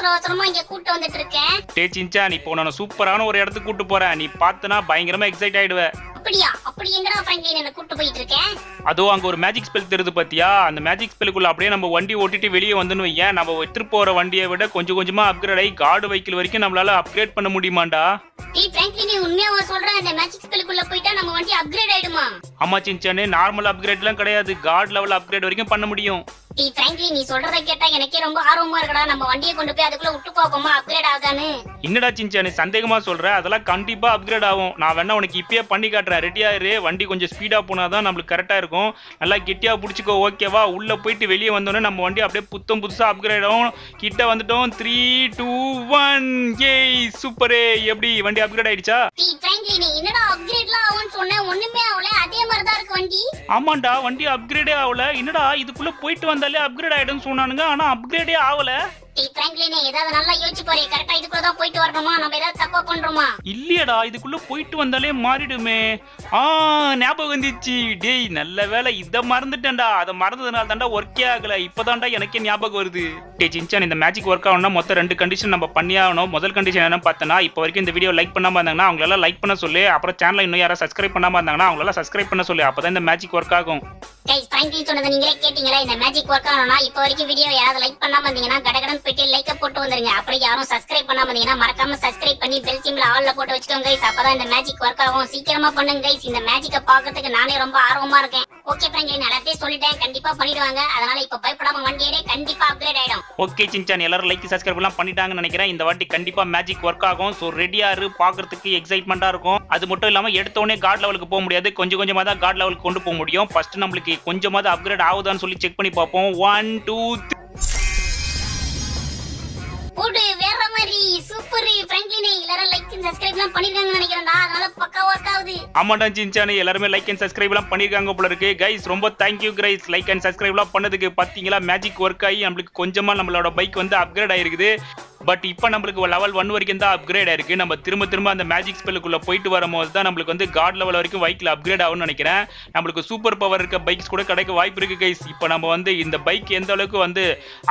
அவசர அவசரமா இங்க கூட்டு வந்துட்டு இருக்கேன். டே சின்சான் இப்போ நான் சூப்பரான ஒரு இடத்துக்கு கூட்டு போறேன் நீ பார்த்தனா பயங்கரமா எக்ஸைட் ஆயிடுவ. அப்படியா? அப்படி எங்கடா ஃப்ராங்க்லின் என்ன கூட்டு போயிட்டு இருக்கேன்? அதோ அங்க ஒரு மேஜிக் ஸ்பெல் தெரியுது பாத்தியா? அந்த மேஜிக் ஸ்பெல்லுக்குள்ள அப்படியே நம்ம வண்டி ஓட்டிட்டு வெளியே வந்துன்னு வையேன். நம்ம எடுத்துட்டு போற வண்டியை விட கொஞ்சம் கொஞ்சமா அப்கிரேட் ஆகி கார்டு வெஹிக்கிள் வரைக்கும் நம்மளால அப்கிரேட் பண்ண முடியுமாண்டா? டேய் ஃப்ராங்க்லின் நீ உண்மையாவா சொல்ற அந்த மேஜிக் ஸ்பெல்லுக்குள்ள போயிட்டா நம்ம வண்டி அப்கிரேட் ஆயிடுமா? ஆமா சின்சானு நார்மல் அப்கிரேட்லாம் கிடையாது. கார்டு லெவல் அப்கிரேட் வரைக்கும் பண்ண முடியும். டேய் ஃப்ராங்க்லின் நீ சொல்றத கேட்டா எனக்கே ரொம்ப ஆர்வமா இருக்கடா. நம்ம வண்டியை கொண்டு போய் அதுக்குள்ள விட்டு பார்ப்போமா? அப்கிரேட் ஆகுதான்னு. என்னடா சின்சானு சந்தேகமா சொல்ற? அதெல்லாம் கண்டிப்பா அப்கிரேட் ஆகும். நான் வேணா உனக்கு இப்பயே பண்ணி காட்டுறேன். ரெடியா இரு. வண்டி கொஞ்சம் ஸ்பீடா போனாதான் நம்மளுக்கு கரெக்டா இருக்கும். நல்லா கெட்டியா பிடிச்சிக்கோ ஓகேவா உள்ள போயிட்டு வெளியே வந்தோடனே நம்ம வண்டி அப்படியே புத்தம் புதுசா அப்கிரேட் ஆகும். கிட்ட வந்துட்டோம். த்ரீ டூ ஒன் ஏய் சூப்பரே எப்படி வண்டி அப்கிரேட் ஆயிடுச்சா? டேய் ஃப்ராங்க்லின் என்னடா அப்கிரேட்லாம் ஆகும்னு சொன்னேன் ஒண்ணுமே ஆகல. அதே மாதிரி தான் இருக்கு வண்டி. ஆமாண்டா வண்டி அப்கிரேடே ஆகல. என்னடா இதுக்குள்ள போயிட்டு வந்தாலே அப்கிரேட் ஆயிடும்னு சொன்னானுங்க. ஆனா அப்கிரேடே ஆகல. டேய் ஃப்ராங்க்லின் ஏதாவது நல்லா யோசிச்சு பாரு. கரெக்டா இதுக்குள்ள தான் போயிட்டு வரணுமா? நம்ம ஏதாவது தப்பா பண்றோமா? இல்லையடா இதுக்குள்ள போயிட்டு வந்தாலே மாறிடுமே. ஆ ஞாபகம் வந்துச்சு. டேய் நல்ல வேலை இத மறந்துட்டேன்டா. அதை மறந்ததுனால தான்டா ஒர்க்கே ஆகல. இப்பதான்டா எனக்கே ஞாபகம் வருது. டேய் சின்சான் இந்த மேஜிக் ஒர்க் ஆகணும்னா மொத்தம் ரெண்டு கண்டிஷன் நம்ம பண்ணி ஆகணும். முதல் கண்டிஷன் என்ன பார்த்தனா இப்போ வரைக்கும் இந்த வீடியோ லைக் பண்ணாம இருந்தாங்கன்னா அவங்களால லைக் பண்ண சொல்லு. அப்புறம் சேனலை இன்னும் யாராவது சப்ஸ்கிரைப் பண்ணாம இருந்தாங்கன்னா அவங்களால சப்ஸ்கிரைப் பண்ண சொல்லு. அப்பதான் இந்த மேஜிக் ஒர்க் ஆகும். கைஸ் ஃப்ராங்க்லின் சொன்னதை நீங்களே கேட்டீங்களா? இந்த மேஜிக் ஒர்க் ஆகணும்னா இப்போ வரைக்கும் வீடியோ யாராவது லைக் பண்ணாம இருந்தீங்கன்னா கடகடன் வீடியோஸ்க்கு லைக்க போட்டு வந்துருங்க. அப்படி யாரும் சப்ஸ்கிரைப் பண்ணாம இருந்தீங்கன்னா மறக்காம சப்ஸ்கிரைப் பண்ணி பெல் சிம்ல ஆல்ல போட்டு வச்சுக்கோங்க கைஸ் அப்பதான் இந்த மேஜிக் ஒர்க் ஆகும். சீக்கிரமா பண்ணுங்க கைஸ் இந்த மேஜிக்கை பார்க்கிறதுக்கு நானே ரொம்ப ஆர்வமா இருக்கேன். ஓகே ஃப்ராங்க்லின் எல்லாத்தையும் சொல்லிட்டேன். கண்டிப்பா பண்ணிடுவாங்க. அதனால இப்போ பயப்படாம வண்டியே கண்டிப்பா அப்கிரேட் ஆயிடும். ஓகே சின்சான் எல்லாரும் லைக் சப்ஸ்கிரைப் எல்லாம் பண்ணிட்டாங்கன்னு நினைக்கிறேன். இந்த வாட்டி கண்டிப்பா மேஜிக் ஒர்க் ஆகும். ஸோ ரெடியா இரு. பாக்குறதுக்கு எக்ஸைட்மெண்டா இருக்கும். அது மட்டும் இல்லாம எடுத்த உடனே காட் லெவலுக்கு போக முடியாது. கொஞ்சம் கொஞ்சமா தான் காட் லெவலுக்கு கொண்டு போக முடியும். ஃபர்ஸ்ட் நம்மளுக்கு கொஞ்சமாவது அப்கிரேட் ஆகுதான்னு சொல்லி செக் பண்ணி பார்ப்போம். ஒன் டூ த்ரீ எல்லாரும் லைக் சப்ஸ்கிரைப் எல்லாம் பண்ணிருக்காங்கன்னு நினைக்கிறேன்டா. அதனால பக்கா ஒர்க் ஆகுது. ஆமாடா சின்சான் எல்லாருமே லைக் அண்ட் சப்ஸ்கிரைப் எல்லாம் பண்ணிருக்காங்க போல இருக்கு. கைஸ் ரொம்ப thank you guys like and subscribe எல்லாம் பண்ணதுக்கு பாத்தீங்களா மேஜிக் ஒர்க் ஆகி நம்மளுக்கு கொஞ்சமா நம்மளோட பைக் வந்து அப்கிரேட் ஆயிருக்குது. பட் இப்போ நம்மளுக்கு லெவல் ஒன் வரைக்கும் தான் அப்கிரேட் ஆயிருக்கு. நம்ம திரும்ப திரும்ப அந்த மேஜிக் ஸ்பெல்லுக்குள்ள போயிட்டு வரும்போது தான் நம்மளுக்கு வந்து காட் லெவல் வரைக்கும் பைக்கில் அப்கிரேட் ஆகும்னு நினைக்கிறேன். நம்மளுக்கு சூப்பர் பவர் இருக்க பைக்ஸ் கூட கிடைக்க வாய்ப்பு இருக்கு கைஸ் இப்போ நம்ம வந்து இந்த பைக் எந்த அளவுக்கு வந்து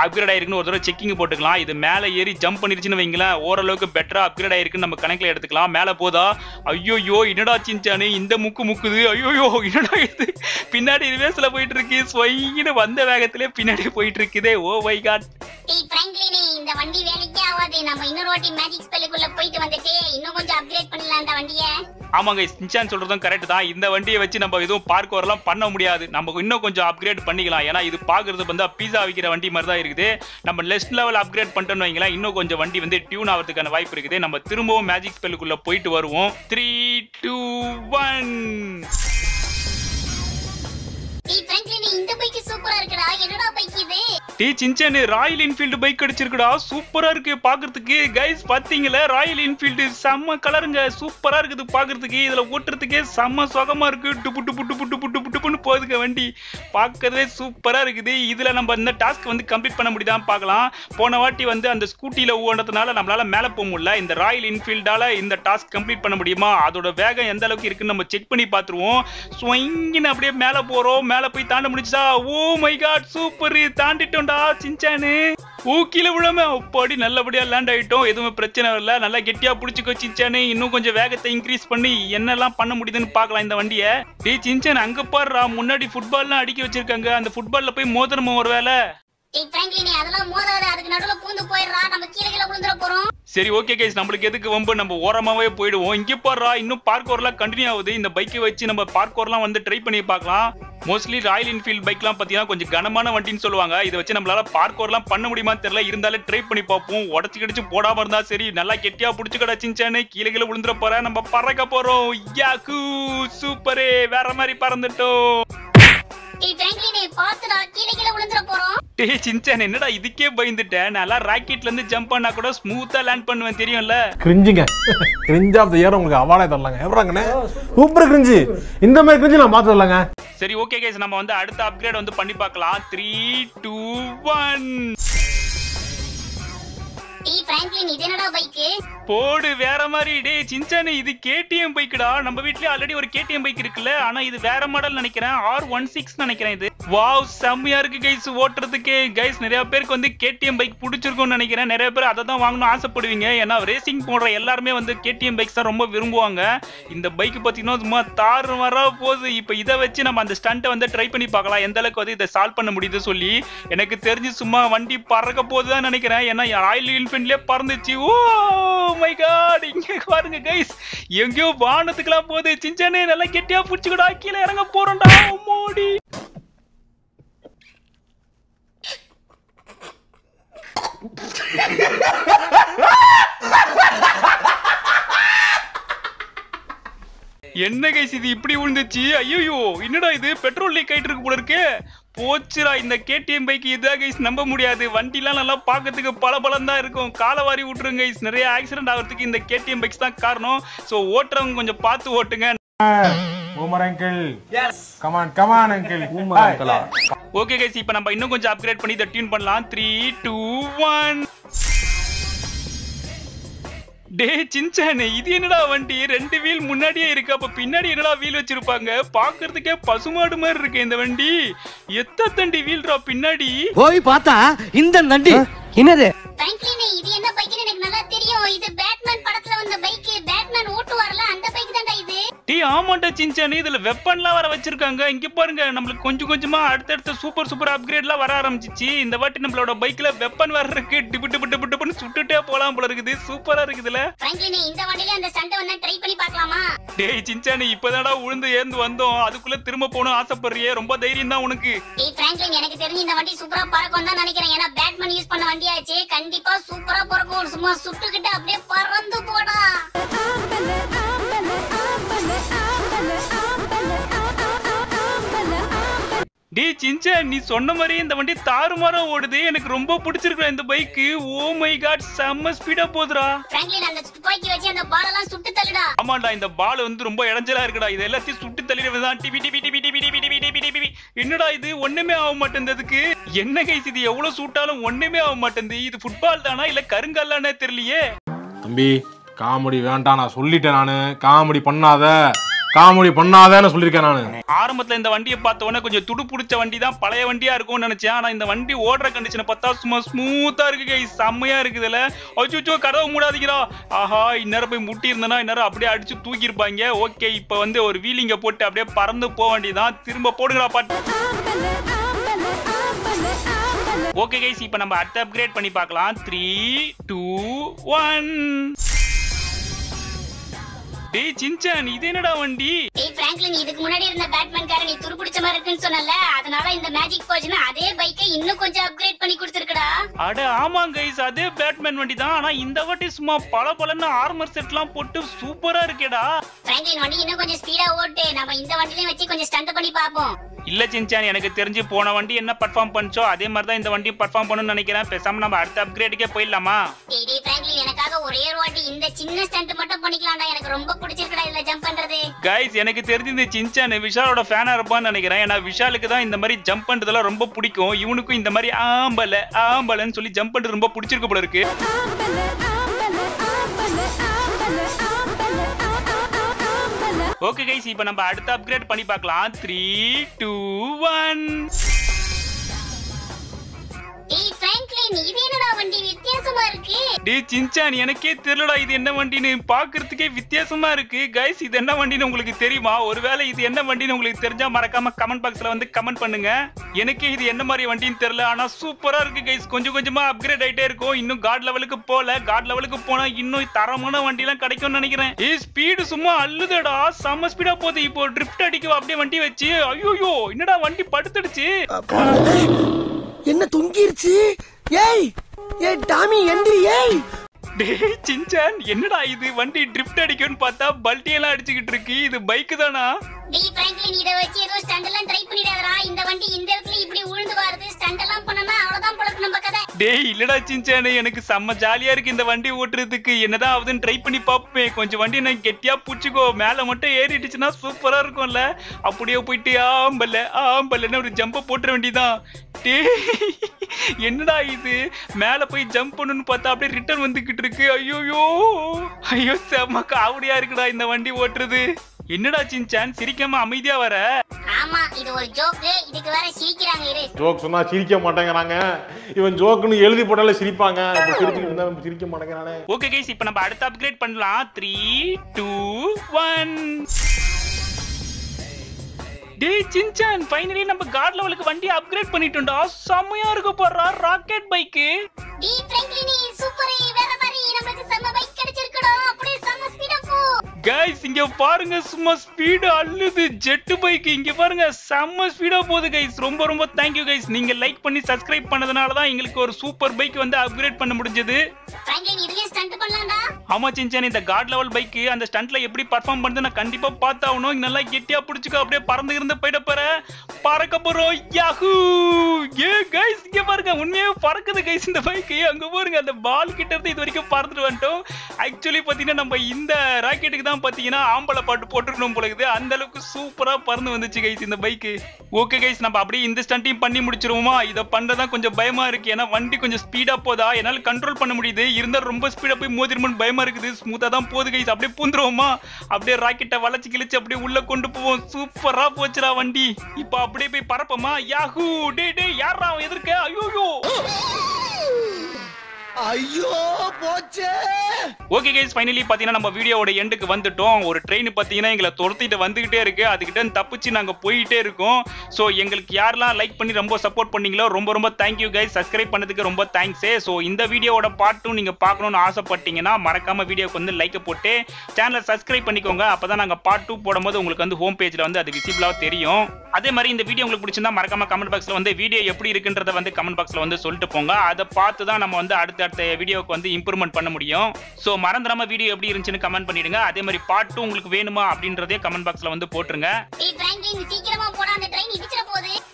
அப்கிரேட் ஆயிருக்குன்னு ஒரு தடவை செக்கிங் போட்டுக்கலாம். இது மேலே ஏறி ஜம்ப் பண்ணிருச்சுன்னு வைங்களேன் ஓரளவுக்கு பெட்டராக அப்கிரேட் இருக்குன்னு நம்ம கணக்கில் எடுத்துக்கலாம். மேலே போதா? ஐயோயோ என்னடா சிஞ்சானு இந்த முக்கு முக்குது. ஐயோயோ என்னடா இது? பின்னாடி ரிவேஸ்ல போயிட்டு இருக்கு. ஸ்வைன்னு வந்த வேகத்திலே பின்னாடி போயிட்டு இருக்குதே. ஓ வை காட் இந்த வண்டி வேலைக்கே ஆகாது. நம்ம இன்னொரு வாட்டி மேஜிக் ஸ்பெல்லுக்குள்ள போயிட்டு வந்துட்டு இன்னும் கொஞ்சம் அப்கிரேட் பண்ணலாம் அந்த வண்டியை. ஆமாங்க சின்சான் சொல்றதும் கரெக்ட் தான். இந்த வண்டியை வச்சு நம்ம எதுவும் பார்க் வரலாம் பண்ண முடியாது. நம்ம இன்னும் கொஞ்சம் அப்கிரேட் பண்ணிக்கலாம். ஏன்னா இது பாக்குறது வந்து பீஸா விற்கிற வண்டி மாதிரி தான் இருக்குது. நம்ம லெஸ்ட் லெவல் அப்கிரேட் பண்ணிட்டோம்னு வைங்களேன் இன்னும் கொஞ்சம் வண்டி வந்து டியூன் ஆகிறதுக்கான வாய்ப்பு இருக்குது. நம்ம திரும்பவும் மேஜிக் ஸ்பெல்லுக்குள்ள போயிட்டு வருவோம். த்ரீ டூ ஒன் இந்த பைக் சூப்பரா இருக்குடா. என்னடா பைக் இது? டீ சின்சானு ராயல் என்ஃபீல்டு பைக் அடிச்சிருக்குடா. சூப்பரா இருக்கு பாக்குறதுக்கு. கைஸ் பாத்தீங்களா? ராயல் என்ஃபீல்டு செம்ம கலருங்க. சூப்பரா இருக்குது பாக்குறதுக்கு. இதுல ஓட்டுறதுக்கே செம்ம சுகமா இருக்கு. டுப்பு டுப்பு டுப்பு டுப்பு டுப்பு டுப்புன்னு போகுதுங்க வண்டி. பார்க்கறதே சூப்பரா இருக்குது. இதுல நம்ம இந்த டாஸ்க் வந்து கம்ப்ளீட் பண்ண முடியுதான்னு பார்க்கலாம் போன வாட்டி வந்து அந்த ஸ்கூட்டியில் ஓடுறதுனால நம்மளால மேலே போக முடியல. இந்த ராயல் என்ஃபீல்டால இந்த டாஸ்க் கம்ப்ளீட் பண்ண முடியுமா? அதோட வேகம் எந்த அளவுக்கு இருக்குன்னு நம்ம செக் பண்ணி பார்த்துருவோம் ஸ்வங்கின்னு அப்படியே மேலே போறோம். மேலே போய் தாண்ட முடிச்சா ஓ மை காட் சூப்பர் தாண்டிட்டோம்டா சின்சானு. ஊக்கில கீழே விழாம அப்பாடி நல்லபடியா லேண்ட் ஆயிட்டோம். எதுவுமே பிரச்சனை இல்ல நல்லா கெட்டியா புடிச்சுக்கோ சின்சானு. இன்னும் கொஞ்சம் வேகத்தை இன்க்ரீஸ் பண்ணி என்னெல்லாம் பண்ண முடியுதுன்னு பார்க்கலாம் இந்த வண்டியை. டேய் சின்சான் அங்க பாருடா. முன்னாடி ஃபுட்பால்லாம் அடிக்க வச்சிருக்காங்க. அந்த ஃபுட்பால்ல போய் மோதிரமா ஒரு வேலை சரி ஓகே கைஸ் நம்மளுக்கு எதுக்கு வம்பு? நம்ம ஓரமாவே போயிடுவோம். இங்க பாருடா இன்னும் பார்க்கோர்லாம் கண்டினியூ ஆகுது. இந்த பைக்கை வச்சு நம்ம பார்க்கோர்லாம் வந்து ட்ரை பண்ணி பார்க்கலாம். மோஸ்ட்லி ராயல் என்ஃபீல்ட் பைக்லாம் பார்த்தீங்கன்னா கொஞ்சம் கனமான வண்டின்னு சொல்லுவாங்க. இதை வச்சு நம்மளால பார்க்கோர்லாம் பண்ண முடியுமான்னு தெரியல. இருந்தாலும் ட்ரை பண்ணி பார்ப்போம். உடச்சு கிடச்சு போடாம இருந்தா சரி. நல்லா கெட்டியா புடிச்சு கிடச்சின்ச்சானே கீழே கீழே விழுந்துற போற நம்ம பறக்க போறோம். யாக்கு சூப்பரே வேற மாதிரி பறந்துட்டோம். டேய் சின்சான் என்னடா இதுக்கே பயந்துட்டேன் நல்லா ராக்கெட்ல இருந்து ஜம்ப் பண்ணா கூட ஸ்மூத்தா லேண்ட் பண்ணுவேன் தெரியும்ல? கிரிஞ்சுங்க கிரிஞ்ச் ஆஃப் த இயர் உங்களுக்கு அவார்டே தரலாங்க. எப்படாங்கண்ணே சூப்பர் கிரிஞ்சு இந்த மாதிரி கிரிஞ்சு நான் பார்த்து வரலாங்க சரி ஓகே கைஸ் நம்ம வந்து அடுத்த அப்கிரேட் வந்து பண்ணி பார்க்கலாம். த்ரீ டூ ஒன் டேய் பிராங்க்லின் இது என்னடா பைக்கு போடு வேற மாதிரி டேய் சின்சானே இது கேடிஎம் பைக்குடா நம்ம வீட்லயே ஆல்ரெடி ஒரு கேடிஎம் பைக் இருக்குல்ல. ஆனா இது வேற மாடல் நினைக்கிறேன். ஆர் ஒன் சிக்ஸ் நினைக்கிறேன் இது. வாவ் செம்மையா இருக்கு கைஸ் ஓட்டுறதுக்கு. கைஸ் நிறைய பேருக்கு வந்து கேடிஎம் பைக் பிடிச்சிருக்கும்னு நினைக்கிறேன். நிறைய பேர் அதை தான் வாங்கணும் ஆசைப்படுவீங்க. ஏன்னா ரேசிங் போடுற எல்லாருமே வந்து கேடிஎம் பைக்ஸ் தான் ரொம்ப விரும்புவாங்க. இந்த பைக் பார்த்தீங்கன்னா சும்மா தாறு வரா போகுது. இப்போ இதை வச்சு நம்ம அந்த ஸ்டண்ட்டை வந்து ட்ரை பண்ணி பார்க்கலாம். எந்த அளவுக்கு வந்து இதை சால்வ் பண்ண முடியுது சொல்லி. எனக்கு தெரிஞ்சு சும்மா வண்டி பறக்க போகுதுதான் நினைக்கிறேன். ஏன்னா ராயல் என்ஃபீல்ட்லேயே பறந்துச்சு. ஓ மை காட் இங்க பாருங்க கைஸ் எங்கேயோ வானத்துக்குலாம் போகுது. சின்சானே நல்லா கெட்டியா பிடிச்சிக்கடா. கீழே இறங்க போறோம்டா மோடி என்ன கைஸ் இது? இப்படி விழுந்துச்சு. ஐயோ என்னடா இது? பெட்ரோல் லீக் ஆயிட்டு இருக்கு போல இருக்கு. போச்சுடா இந்த கேடிஎம் பைக் இதான் கைஸ் நம்ப முடியாது. வண்டிலாம் நல்லா பார்க்கறதுக்கு பல பலம் தான் இருக்கும். காலை வாரி விட்டுருங்க கைஸ் நிறைய ஆக்சிடென்ட் ஆகிறதுக்கு இந்த கேடிஎம் பைக்ஸ் தான் காரணம். ஸோ ஓட்டுறவங்க கொஞ்சம் பார்த்து ஓட்டுங்க. Boomer uncle yes come on come on uncle boomer அங்கிளா okay guys இப்போ நம்ம இன்னும் கொஞ்சம் அப்கிரேட் பண்ணி இதை டியூன் பண்ணலாம். த்ரீ டூ ஒன் டே சின்சானு இது என்னடா வண்டி? ரெண்டு வீல் முன்னாடியே இருக்கு அப்ப பின்னாடி என்னடா வீல் வச்சிருப்பாங்க? பாக்குறதுக்கே பசுமாடு மாதிரி இருக்கு இந்த வண்டி. எத்த தண்டி வீல்ரா பின்னாடி? போய் பார்த்தா இந்த நண்டி என்னது? பிராங்க்லின் இது என்ன பைக்னு எனக்கு நல்லா தெரியும். இது பேட்மேன் படத்துல வந்த பைக் பேட்மேன் ஓட்டுவார்ல அந்த பைக் தான்டா இது. டே ஆமாண்டா சின்சானு இதுல வெப்பன்லாம் வர வச்சிருக்காங்க. இங்க பாருங்க நம்மளுக்கு கொஞ்சம் கொஞ்சமா அடுத்தடுத்த சூப்பர் சூப்பர் அப்கிரேட்லாம் வர ஆரம்பிச்சிச்சு. இந்த வாட்டி நம்மளோட பைக்ல வெப்பன் வர இருக்கு. டிபு டிபு டிபு டிபுன்னு சுட்டுட்டே போலாம் போல இருக்குது. சூப்பரா இருக்குதுல பிராங்க்லின் இந்த வண்டியில அந்த ஸ்டண்ட் வந்து ட்ரை பண்ணி பார்க்கலாமா? டேய் சின்சானு இப்பதான்டா உழுந்து ஏந்து வந்தோம். அதுக்குள்ள திரும்ப போகணும் ஆசைப்படுறியே. ரொம்ப தைரியம் தான் உனக்கு. டேய் பிராங்க்லின் எனக்கு தெரிஞ்சு இந்த வண்டி சூப்பரா பறக்கும் தான் நினைக்கிறேன். ஏன்னா பேட்மேன் யூஸ் பண்ண வண்டியாச்சு. கண்டிப்பா சூப்பரா பிறக்கும் சும்மா சுட்டுக்கிட்டு அப்படியே பறந்து போடா. டேய் சின்சான் நீ சொன்ன மாதிரியே இந்த வண்டி தாறுமாறா ஓடுது. எனக்கு ரொம்ப பிடிச்சிருக்குடா இந்த பைக்கு. ஓ மை காட் செம்ம ஸ்பீடா தள்ளுடா. ஆமாண்டா இந்த பால் வந்து ரொம்ப இடைஞ்சலா இருக்குடா. இது எல்லாத்தையும் சுட்டு தள்ளிடுதான் டிபி டிபி டிபி டிபி டிபி டிபி டிபி டிபி டிபி. என்னடா இது? ஒண்ணுமே ஆக மாட்டேங்குது என்ன கைஸ் இது? எவ்வளவு சூட்டாலும் ஒண்ணுமே ஆக மாட்டேங்குது இது ஃபுட்பால் தானா? இல்ல கருங்கல்லானே தெரியலையே. தம்பி காமெடி வேண்டாம். நான் சொல்லிட்டேன் நானு. காமெடி பண்ணாத. காமெடி பண்ணாதேன்னு சொல்லியிருக்கேன் நான். ஆரம்பத்துல இந்த வண்டியை பார்த்த உடனே கொஞ்சம் துடு பிடிச்ச வண்டி தான் பழைய வண்டியா இருக்கும்னு நினைச்சேன். ஆனா இந்த வண்டி ஓடுற கண்டிஷனை பார்த்தா சும்மா ஸ்மூத்தா இருக்கு கை செம்மையா இருக்குதுல அச்சுச்சோ கதவு மூடாதீங்களா ஆஹா இந்நேரம் போய் முட்டி இருந்தனா இந்நேரம் அப்படியே அடிச்சு தூக்கி இருப்பாங்க ஓகே இப்போ வந்து ஒரு வீலிங்க போட்டு அப்படியே பறந்து போக வேண்டியதான் திரும்ப போடுங்களா பாட்டு. ஓகே கைஸ் இப்போ நம்ம அடுத்த அப்கிரேட் பண்ணி பார்க்கலாம். த்ரீ டூ ஒன் டேய் சின்சான் இது என்னடா வண்டி? டேய் பிராங்க்லின் இதுக்கு முன்னாடி இருந்த பேட்மேன் கார நீ துருப்பிடிச்ச மாதிரி இருக்குன்னு சொன்னல அதனால இந்த மேஜிக் போச்சுன்னா அதே பைக்கை இன்னும் கொஞ்சம் அப்கிரேட் பண்ணி கொடுத்துருக்குடா. அட ஆமாங்க கைஸ் அதே பேட்மேன் வண்டி தான் ஆனா இந்த வாட்டி சும்மா பல பலன்னு ஆர்மர் செட்லாம் போட்டு சூப்பரா இருக்கேடா. பிராங்க்லின் வண்டி இன்னும் கொஞ்சம் ஸ்பீடா ஓட்டு. நம்ம இந்த வண்டிலையும் வச்சு கொஞ்சம் ஸ்டண்ட் பண்ணி பார்ப்போம். இல்ல சின்சான் எனக்கு தெரிஞ்சு போன வண்டி என்ன பர்ஃபார்ம் பண்ணுச்சோ அதே மாதிரி தான் இந்த வண்டி பர்ஃபார்ம் பண்ணணும்னு நினைக்கிறேன். பேசாம நம்ம அடுத்த அப்கிரேடுக்கே போயிடலாமா? பிராங்க்லின் எனக்காக ஒரே ஒரு வாட்டி இந்த சின்ன ஸ்டண்ட் மட்டும் பண்ணிக்கலாம்டா. எனக்கு ரொம்ப பிடிச்சிருக்குடா இதுல ஜம்ப் பண்றது. கைஸ் எனக்கு தெரிஞ்சு இந்த சின்சான் விஷாலோட ஃபேனா இருப்பான்னு நினைக்கிறேன். ஏன்னா விஷாலுக்கு தான் இந்த மாதிரி ஜம்ப் பண்றதெல்லாம் ரொம்ப பிடிக்கும். இவனுக்கும் இந்த மாதிரி ஆம்பல ஆம்பலன்னு சொல்லி ஜம்ப் பண்றது ரொம்ப பிடிச்சிருக்கு போல இருக்கு. ஓகே கைஸ் இப்போ நம்ம அடுத்த அப்கிரேட் பண்ணி பார்க்கலாம். த்ரீ டூ ஒன் இது என்னடா வண்டி வித்தியாசமா இருக்கு. டேய் சின்சான் எனக்கே தெரியலடா இது என்ன வண்டின்னு. பாக்குறதுக்கே வித்தியாசமா இருக்கு. கைஸ் இது என்ன வண்டின்னு உங்களுக்கு தெரியுமா? ஒருவேளை இது என்ன வண்டின்னு உங்களுக்கு தெரிஞ்சா மறக்காம கமெண்ட் பாக்ஸ்ல வந்து கமெண்ட் பண்ணுங்க. எனக்கே இது என்ன மாதிரி வண்டின்னு தெரியல. ஆனா சூப்பரா இருக்கு கைஸ் கொஞ்சம் கொஞ்சமா அப்கிரேட் ஆயிட்டே இருக்கும். இன்னும் காட் லெவலுக்கு போல காட் லெவலுக்கு போனா இன்னும் தரமான வண்டி எல்லாம் கிடைக்கும்னு நினைக்கிறேன். ஏய் ஸ்பீடு சும்மா அள்ளுதடா. செம்ம ஸ்பீடா போகுது. இப்போ ட்ரிஃப்ட் அடிக்க அப்படியே வண்டி வச்சு. ஐயோ என்னடா வண்டி படுத்துடுச்சு? என்ன தொங்கிருச்சு? ஏய் ஏய் டாமி எந்திரி ஏய். டேய் சின்சான் என்னடா இது? வண்டி ட்ரிஃப்ட் அடிக்கும்னு பார்த்தா பல்ட்டி எல்லாம் அடிச்சுக்கிட்டு இருக்கு. இது பைக் தானா? டேய் பிராங்க்லின் இத வச்சு ஏதோ ஸ்டண்ட் எல்லாம் ட்ரை பண்ணிடாதடா. இந்த வண்டி இந்த இடத்துல இப்படி உழுந்து வருது. ஸ்டண்ட் எல்லாம் பண்ணனா அவ்வளவுதான் பொழப்பு நம்ம கதை. டேய் இல்லடா சிஞ்சானே எனக்கு செம்ம ஜாலியா இருக்கு இந்த வண்டி ஓட்டுறதுக்கு. என்னதான் ஆகுதுன்னு ட்ரை பண்ணி பார்ப்பேன் கொஞ்சம் வண்டி நான் கெட்டியா பிடிச்சிக்கோ. மேல மட்டும் ஏறிடுச்சுன்னா சூப்பரா இருக்கும்ல. அப்படியே போயிட்டு ஆம்பல்ல ஆம்பல்லன்னு ஒரு ஜம்ப போட்டுற வேண்டியதான் டேய் என்னடா இது? மேல போய் ஜம்ப் பண்ணணும்னு பார்த்தா அப்படியே ரிட்டர்ன் வந்துகிட்டு இருக்கு. ஐயோயோ ஐயோ செம்ம காவடியா இருக்குடா இந்த வண்டி ஓட்டுறது. என்னடா சின்சான்? சிரிக்காம அமைதியா வர? ஆமா இது ஒரு ஜோக்கு. இதுக்கு வேற சிரிக்கிறாங்க இரு. ஜோக் சொன்னா சிரிக்க மாட்டேங்கிறாங்க. இவன் ஜோக்குன்னு எழுதி போட்டாலே சிரிப்பாங்க. இப்ப சிரிச்சுக்கிட்டு இருந்தா இப்ப சிரிக்க மாட்டேங்கிறானே. ஓகே கைஸ் இப்போ நம்ம அடுத்த அப்கிரேட் பண்ணலாம். த்ரீ டூ ஒன் டேய் சின்சான் ஃபைனலி நம்ம காட் லெவலுக்கு வண்டி அப்கிரேட் பண்ணிட்டோம்டா. செம்மையா இருக்கு பாரு ராக்கெட் பைக்கு டி ஃப்ராங்க்லினி சூப்பர் வேற மாதிரி. நமக்கு செம்ம பைக் கிடைச்சிருக்குடா. அப்படியே கைஸ் இங்க பாருங்க சும்மா ஸ்பீடு அள்ளுது. ஜெட் பைக் இங்க பாருங்க செம்ம ஸ்பீடா போகுது கைஸ் ரொம்ப ரொம்ப தேங்க்யூ கைஸ் நீங்க லைக் பண்ணி சப்ஸ்கிரைப் பண்ணதுனால தான் எங்களுக்கு ஒரு சூப்பர் பைக் வந்து அப்கிரேட் பண்ண முடிஞ்சது. ஆமா சின்சான் இந்த காட் லெவல் பைக் அந்த ஸ்டண்ட்ல எப்படி பர்ஃபார்ம் பண்ணுது நான் கண்டிப்பா பார்த்தாகணும். நல்லா கெட்டியா பிடிச்சுக்க அப்படியே பறந்து இருந்து போயிட போற. பறக்க போறோம் யாஹூ ஏ பாருங்க உண்மையாவே பறக்குது கைஸ் இந்த பைக் அங்க பாருங்க அந்த பால் கிட்ட இருந்து இது வரைக்கும் பறந்துட்டு வந்துட்டோம். ஆக்சுவலி பாத்தீங்கன்னா நம்ம இந்த ராக்கெட்டுக்கு தான் பாத்தீங்கன்னா ஆம்பளை பாட்டு போட்டுருக்கணும் போலக்குது அந்த அளவுக்கு சூப்பரா பறந்து வந்துச்சு கைஸ் இந்த பைக் ஓகே கைஸ் நம்ம அப்படியே இந்த ஸ்டண்ட்டையும் பண்ணி முடிச்சிருவோமா? இதை பண்றதான் கொஞ்சம் பயமா இருக்கு. ஏன்னா வண்டி கொஞ்சம் ஸ்பீடா போதா? என்னால கண்ட்ரோல் பண்ண முடியுது. இருந்தால் ரொம்ப ஸ்பீடா போய் மோதிருமோன்னு பயமா இருக்குது. ஸ்மூத்தா தான் போகுது கைஸ் அப்படியே பூந்துருவோமா? அப்படியே ராக்கெட்டை வளைச்சு கிழிச்சு அப்படியே உள்ள கொண்டு போவோம். சூப்பரா போச்சுடா வண்டி. இப்போ அப்படியே போய் பறப்போமா? யாஹூ டே டே யாரா அவன் எதிர்க்க? ஐயோ よよ ஐயோ போச்சே. ஓகே கைஸ் ஃபைனலி பார்த்தீங்கன்னா நம்ம வீடியோவோட எண்டுக்கு வந்துட்டோம். ஒரு ட்ரெயின் பார்த்தீங்கன்னா எங்களை துரத்திட்டு வந்துகிட்டே இருக்கு. அதுக்கிட்ட தப்பிச்சு நாங்கள் போயிட்டே இருக்கோம். ஸோ எங்களுக்கு யாரெல்லாம் லைக் பண்ணி ரொம்ப சப்போர்ட் பண்ணீங்களோ ரொம்ப ரொம்ப தேங்க்யூ கைஸ் சப்ஸ்கிரைப் பண்ணதுக்கு ரொம்ப தேங்க்ஸே ஸோ இந்த வீடியோவோட பார்ட்டும் நீங்கள் பார்க்கணும்னு ஆசைப்பட்டீங்கன்னா மறக்காம வீடியோக்கு வந்து லைக்கை போட்டு சேனலை சப்ஸ்கிரைப் பண்ணிக்கோங்க. அப்போ தான் நாங்கள் பார்ட் டூ போடும்போது உங்களுக்கு வந்து ஹோம் பேஜில் வந்து அது விசிபிளாக தெரியும். அதே மாதிரி இந்த வீடியோ உங்களுக்கு பிடிச்சிருந்தா மறக்காம கமெண்ட் பாக்ஸில் வந்து வீடியோ எப்படி இருக்குன்றத வந்து கமெண்ட் பாக்ஸில் வந்து சொல்லிட்டு போங்க. அதை பார்த்து தான் நம்ம வந்து அடுத்த அடுத்தடுத்த வீடியோக்கு வந்து இம்ப்ரூவ்மெண்ட் பண்ண முடியும். ஸோ மறந்துடாம வீடியோ எப்படி இருந்துச்சுன்னு கமெண்ட் பண்ணிடுங்க. அதே மாதிரி பார்ட் டூ உங்களுக்கு வேணுமா அப்படின்றதே கமெண்ட் பாக்ஸில் வந்து போட்டுருங்க.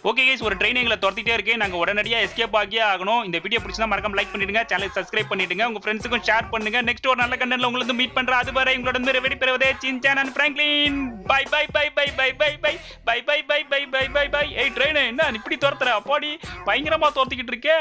ஓகே கைஸ் ஒரு ட்ரெயின் எங்களை துரத்திட்டே இருக்கு நாங்க உடனடியா எஸ்கேப் ஆகியே ஆகணும். இந்த வீடியோ பிடிச்சா மறக்காம லைக் பண்ணிடுங்க. சேனலை சப்ஸ்கிரைப் பண்ணிடுங்க. உங்க ஃப்ரெண்ட்ஸுக்கும் ஷேர் பண்ணுங்க. நெக்ஸ்ட் ஒரு நல்ல கண்டென்ட்ல உங்களுக்கு மீட் பண்றேன். அது வரை உங்களோட வெடி பெறுவதே Shinchan and Franklin bye bye bye bye bye bye bye bye bye bye bye bye bye bye ஏய் ட்ரெயின் என்ன இப்படி துரத்துற? அப்பாடி பயங்கரமா துரத்திக்கிட்டு இருக்கே.